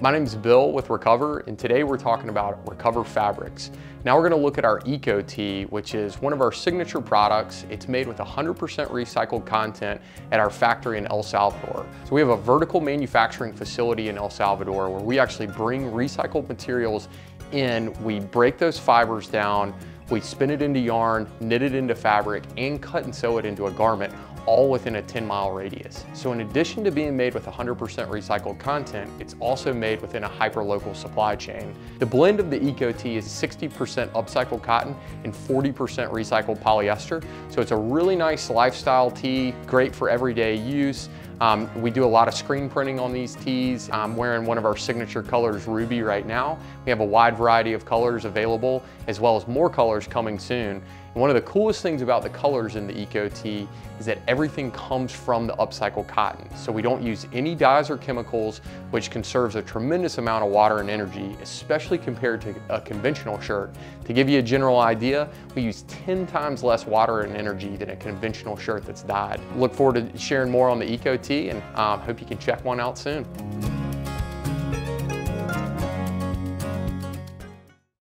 My name is Bill with Recover, and today we're talking about Recover Fabrics. Now we're gonna look at our Eco Tee, which is one of our signature products. It's made with 100% recycled content at our factory in El Salvador. So we have a vertical manufacturing facility in El Salvador where we actually bring recycled materials in, we break those fibers down, we spin it into yarn, knit it into fabric, and cut and sew it into a garment, all within a 10 mile radius. So in addition to being made with 100% recycled content, it's also made within a hyper-local supply chain. The blend of the Eco is 60% upcycled cotton and 40% recycled polyester. So it's a really nice lifestyle tee, great for everyday use. Um, we do a lot of screen printing on these tees. I'm wearing one of our signature colors, Ruby, right now. We have a wide variety of colors available, as well as more colors coming soon. And one of the coolest things about the colors in the Eco Tee is that everything comes from the upcycled cotton. So we don't use any dyes or chemicals, which conserves a tremendous amount of water and energy, especially compared to a conventional shirt. To give you a general idea, we use 10 times less water and energy than a conventional shirt that's dyed. Look forward to sharing more on the Eco Tee and um, hope you can check one out soon.